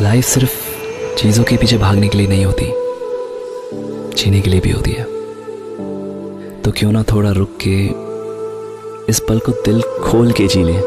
Life सिर्फ़ चीज़ों के पीछे भागने के लिए नहीं होती, जीने के लिए भी होती है। तो क्यों ना थोड़ा रुक के इस पल को दिल खोल के जी लें।